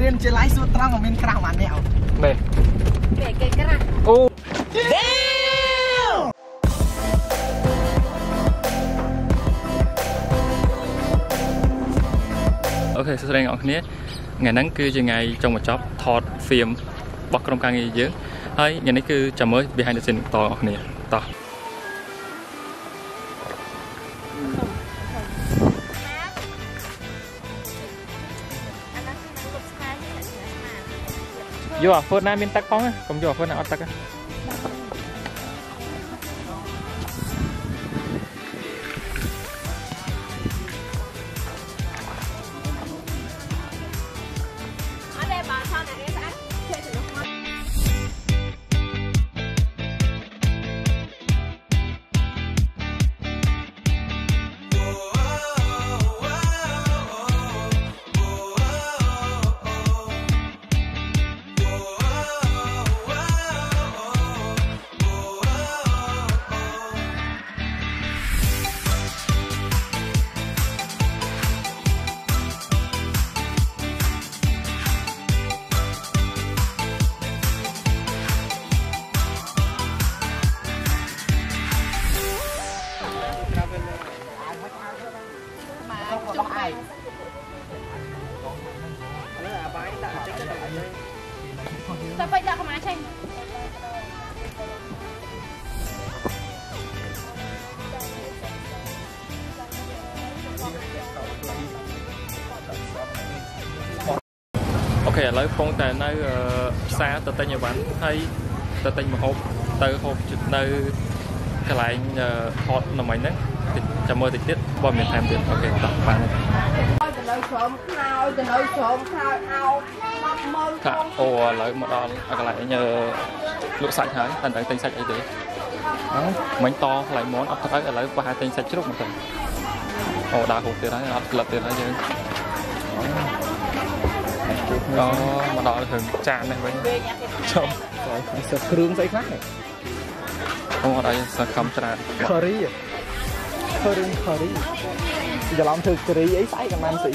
រៀនជាឡាយសួរត្រង់ក៏មានក្រាស់ប៉ុន្មានអ្នកនេះគេគេក្រាស់អូអូខេសួស្តីអ្នកនរគ្នាថ្ងៃហ្នឹងគឺជាថ្ងៃចុងបញ្ចប់ថត film របស់ក្រុមការងារយើងហើយថ្ងៃនេះគឺចាំមើល behind the scene តអ្នកនរគ្នា យកអាហ្វឺតណាមានទឹកផងណាកុំយកអាហ្វឺតណាអត់ទឹកណា ក៏ដោះឯងឥឡូវអាបាយដាក់តិចទៅដល់យើងទៅពេចដាក់កម្មាចេញអូខេឥឡូវកំពុងតែនៅអឺផ្សារទៅទិញអីវ៉ាន់ហើយទៅទិញម្ហូបទៅហូបនៅកន្លែងអឺថតនៅមិញហ្នឹងតិ ចចាំមើលតិចទៀតបើមានថែមទៀតអូខេតោះបានហើយឲ្យទៅនៅក្រុមខ្នើយទៅនៅក្រុមខ្នើយអោមកមើលថាអូឥឡូវមកដល់កន្លែងអឺលក់សាច់ហើយតែត្រូវទិញសាច់អីទេអឺមិញតកន្លែងមន់អត់ទៅឥឡូវប្រហែលទិញសាច់ជ្រូកមកទៅអូដើរហូបទៀតហើយអត់ក្លិបទៀតហើយយើងអូមកដល់រឿងចាននេះវិញចុះសឹកគ្រឿងស្អីខ្លះអូអត់ឲ្យសង្ឃឹមច្រើន curry curry curry ច្រឡំធ្វើ curry អីស្អែកអាម៉ាន់ស្អី